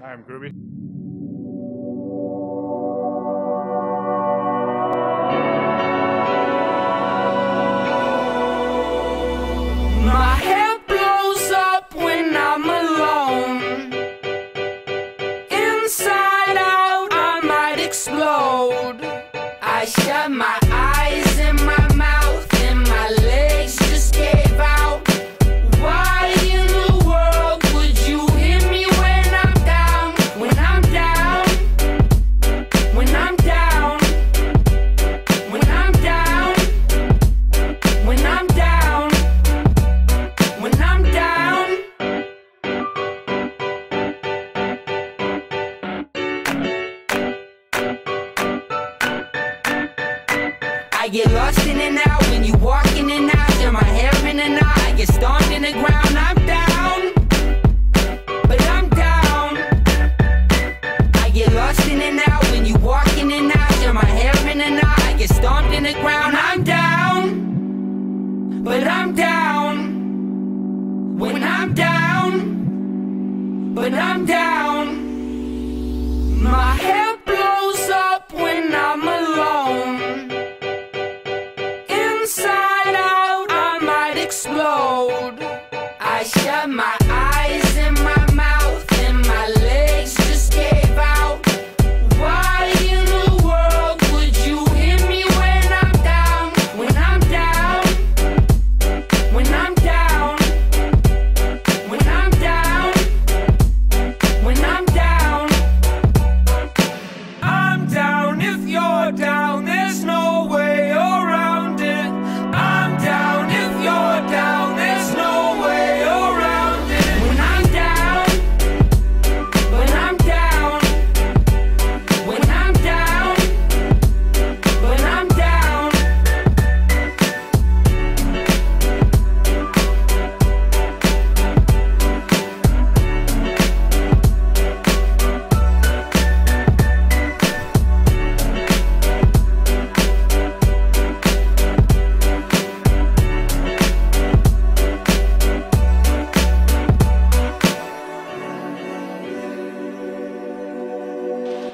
I'm Groovy. My head blows up when I'm alone. Inside out, I might explode. I shut my eyes and my I get lost in and out when you walk in and out. You're my hair in and out. I get stomped in the ground. I'm down, but I'm down. I get lost in and out when you walk in and out. You're my hair in and out. I get stomped in the ground. I'm down, but I'm down when I'm down, but I'm down. My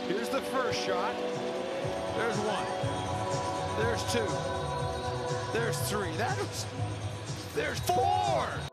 Here's the first shot. There's one. There's two. There's three. That was. There's four.